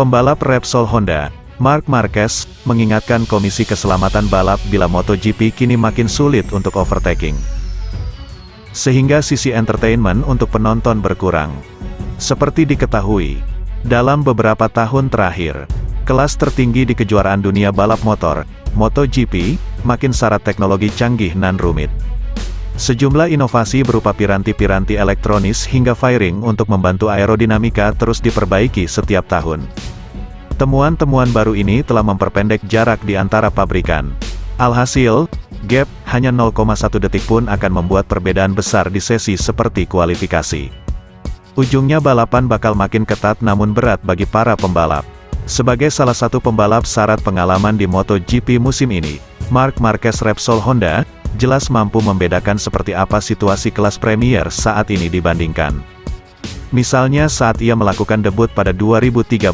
Pembalap Repsol Honda, Mark Marquez, mengingatkan Komisi Keselamatan Balap bila MotoGP kini makin sulit untuk overtaking. Sehingga sisi entertainment untuk penonton berkurang. Seperti diketahui, dalam beberapa tahun terakhir, kelas tertinggi di kejuaraan dunia balap motor, MotoGP, makin syarat teknologi canggih nan rumit. Sejumlah inovasi berupa piranti-piranti elektronis hingga firing untuk membantu aerodinamika terus diperbaiki setiap tahun. Temuan-temuan baru ini telah memperpendek jarak di antara pabrikan. Alhasil, gap hanya 0,1 detik pun akan membuat perbedaan besar di sesi seperti kualifikasi. Ujungnya balapan bakal makin ketat namun berat bagi para pembalap. Sebagai salah satu pembalap syarat pengalaman di MotoGP musim ini, Mark Marquez Repsol Honda, jelas mampu membedakan seperti apa situasi kelas Premier saat ini dibandingkan. Misalnya saat ia melakukan debut pada 2013.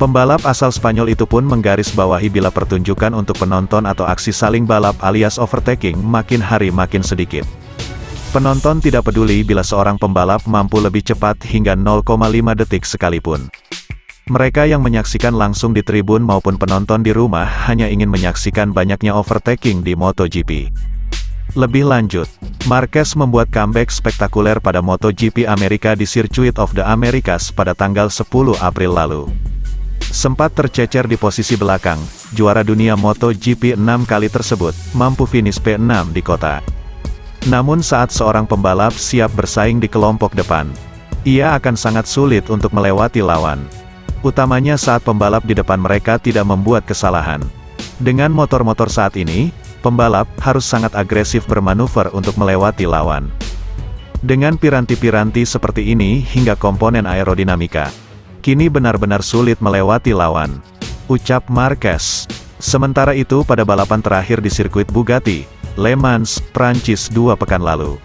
Pembalap asal Spanyol itu pun menggarisbawahi bila pertunjukan untuk penonton atau aksi saling balap alias overtaking makin hari makin sedikit. Penonton tidak peduli bila seorang pembalap mampu lebih cepat hingga 0,5 detik sekalipun. Mereka yang menyaksikan langsung di tribun maupun penonton di rumah hanya ingin menyaksikan banyaknya overtaking di MotoGP. Lebih lanjut, Marquez membuat comeback spektakuler pada MotoGP Amerika di Circuit of the Americas pada tanggal 10 April lalu. Sempat tercecer di posisi belakang, juara dunia MotoGP 6 kali tersebut, mampu finish P6 di kota. Namun saat seorang pembalap siap bersaing di kelompok depan, ia akan sangat sulit untuk melewati lawan. Utamanya saat pembalap di depan mereka tidak membuat kesalahan. Dengan motor-motor saat ini, pembalap harus sangat agresif bermanuver untuk melewati lawan. Dengan piranti-piranti seperti ini hingga komponen aerodinamika, kini benar-benar sulit melewati lawan. Ucap Marquez. Sementara itu pada balapan terakhir di sirkuit Bugatti, Le Mans, Prancis dua pekan lalu.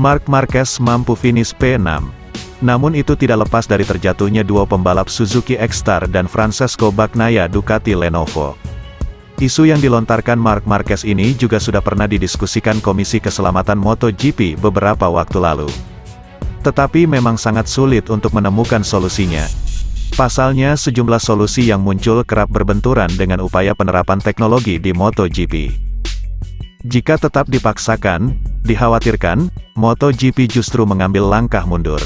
Mark Marquez mampu finish P6. Namun itu tidak lepas dari terjatuhnya dua pembalap Suzuki X-Star dan Francesco Bagnaia Ducati Lenovo. Isu yang dilontarkan Mark Marquez ini juga sudah pernah didiskusikan Komisi Keselamatan MotoGP beberapa waktu lalu. Tetapi memang sangat sulit untuk menemukan solusinya. Pasalnya sejumlah solusi yang muncul kerap berbenturan dengan upaya penerapan teknologi di MotoGP. Jika tetap dipaksakan, dikhawatirkan, MotoGP justru mengambil langkah mundur.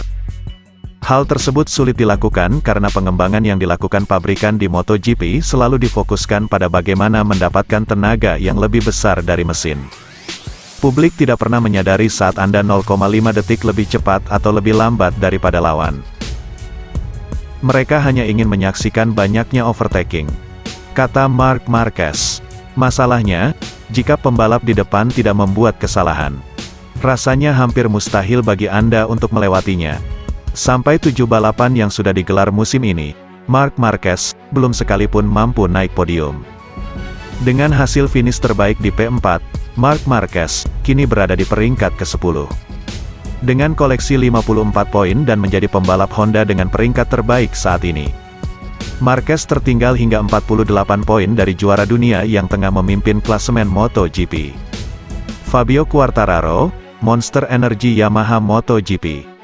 Hal tersebut sulit dilakukan karena pengembangan yang dilakukan pabrikan di MotoGP selalu difokuskan pada bagaimana mendapatkan tenaga yang lebih besar dari mesin. Publik tidak pernah menyadari saat Anda 0,5 detik lebih cepat atau lebih lambat daripada lawan. Mereka hanya ingin menyaksikan banyaknya overtaking. Kata Mark Marquez. Masalahnya, jika pembalap di depan tidak membuat kesalahan. Rasanya hampir mustahil bagi Anda untuk melewatinya. Sampai tujuh balapan yang sudah digelar musim ini, Mark Marquez, belum sekalipun mampu naik podium. Dengan hasil finish terbaik di P4, Mark Marquez, kini berada di peringkat ke-10. Dengan koleksi 54 poin dan menjadi pembalap Honda dengan peringkat terbaik saat ini. Marquez tertinggal hingga 48 poin dari juara dunia yang tengah memimpin klasemen MotoGP. Fabio Quartararo, Monster Energy Yamaha MotoGP.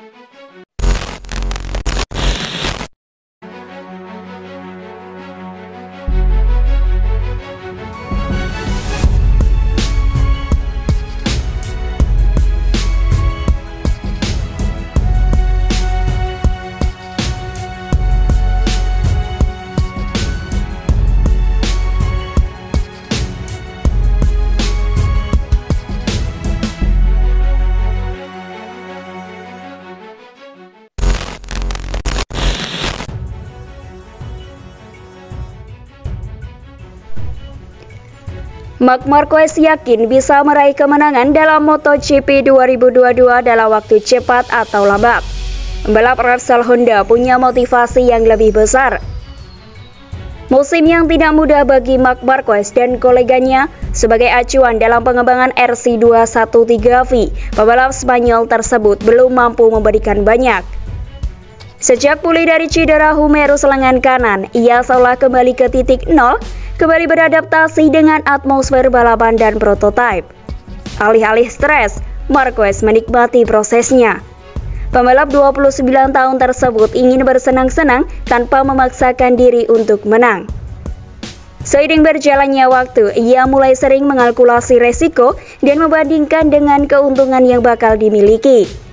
Mark Marquez yakin bisa meraih kemenangan dalam MotoGP 2022 dalam waktu cepat atau lambat. Pembalap Repsol Honda punya motivasi yang lebih besar. Musim yang tidak mudah bagi Mark Marquez dan koleganya sebagai acuan dalam pengembangan RC213V, pembalap Spanyol tersebut belum mampu memberikan banyak. Sejak pulih dari cedera humerus lengan kanan, ia seolah kembali ke titik nol kembali beradaptasi dengan atmosfer balapan dan prototipe. Alih-alih stres, Marquez menikmati prosesnya. Pembalap 29 tahun tersebut ingin bersenang-senang tanpa memaksakan diri untuk menang. Seiring berjalannya waktu, ia mulai sering mengalkulasi resiko dan membandingkan dengan keuntungan yang bakal dimiliki.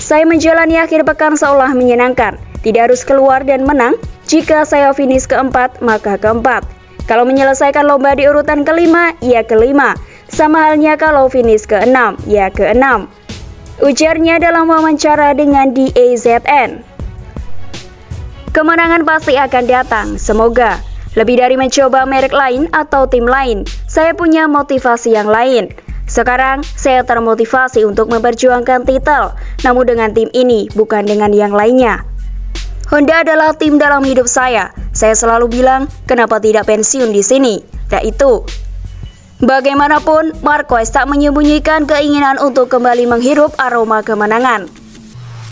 Saya menjalani akhir pekan seolah menyenangkan, tidak harus keluar dan menang. Jika saya finish keempat, maka keempat. Kalau menyelesaikan lomba di urutan kelima, ya kelima. Sama halnya kalau finish keenam, ya keenam. Ujarnya dalam wawancara dengan DAZN. Kemenangan pasti akan datang, semoga. Lebih dari mencoba merek lain atau tim lain, saya punya motivasi yang lain. Sekarang, saya termotivasi untuk memperjuangkan titel, namun dengan tim ini, bukan dengan yang lainnya. Honda adalah tim dalam hidup saya. Saya selalu bilang, kenapa tidak pensiun di sini? Dan itu. Bagaimanapun, Marquez tak menyembunyikan keinginan untuk kembali menghirup aroma kemenangan.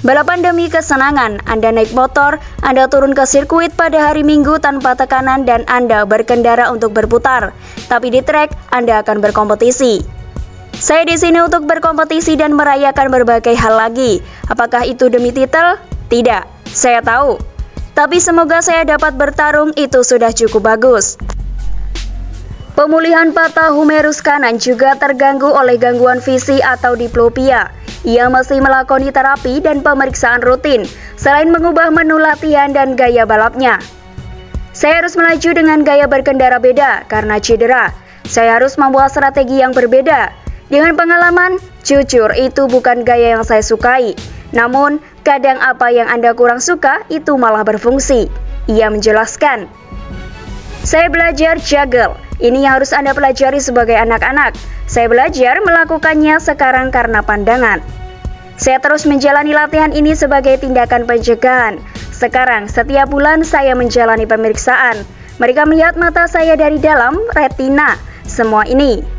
Balapan demi kesenangan, Anda naik motor, Anda turun ke sirkuit pada hari Minggu tanpa tekanan dan Anda berkendara untuk berputar. Tapi di trek, Anda akan berkompetisi. Saya di sini untuk berkompetisi dan merayakan berbagai hal lagi. Apakah itu demi titel? Tidak. Saya tahu, tapi semoga saya dapat bertarung itu sudah cukup bagus. Pemulihan patah humerus kanan juga terganggu oleh gangguan visi atau diplopia. Ia masih melakoni terapi dan pemeriksaan rutin, selain mengubah menu latihan dan gaya balapnya. Saya harus melaju dengan gaya berkendara beda karena cedera. Saya harus membuat strategi yang berbeda. Dengan pengalaman, jujur itu bukan gaya yang saya sukai. Namun, kadang apa yang Anda kurang suka itu malah berfungsi. Ia menjelaskan. Saya belajar juggle. Ini yang harus Anda pelajari sebagai anak-anak. Saya belajar melakukannya sekarang karena pandangan. Saya terus menjalani latihan ini sebagai tindakan pencegahan. Sekarang, setiap bulan saya menjalani pemeriksaan. Mereka melihat mata saya dari dalam retina. Semua ini